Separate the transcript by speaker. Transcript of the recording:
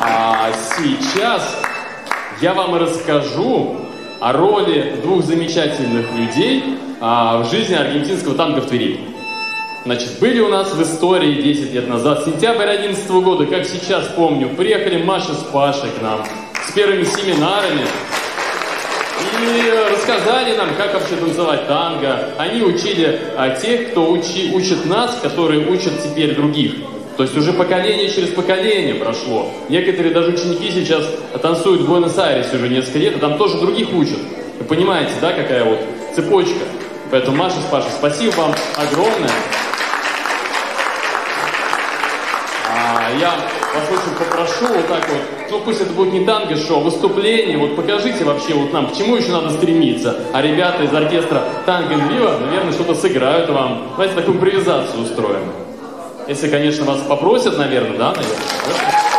Speaker 1: А сейчас я вам расскажу о роли двух замечательных людей а, в жизни аргентинского танка в Твери. Значит, были у нас в истории 10 лет назад, сентябрь 11 года, как сейчас помню, приехали Маша с Пашей к нам с первыми семинарами и рассказали нам, как вообще танцевать танго. Они учили а, тех, кто учи, учит нас, которые учат теперь других. То есть уже поколение через поколение прошло. Некоторые даже ученики сейчас танцуют в Буэнос-Айресе уже несколько лет, а там тоже других учат. Вы понимаете, да, какая вот цепочка? Поэтому, Маша с Пашей, спасибо вам огромное. А я вас очень попрошу вот так вот, ну пусть это будет не танго-шоу, выступление, вот покажите вообще вот нам, к чему еще надо стремиться. А ребята из оркестра Танго Вива, наверное, что-то сыграют вам. Давайте такую импровизацию устроим. Если, конечно, вас попросят, наверное, да, наверное.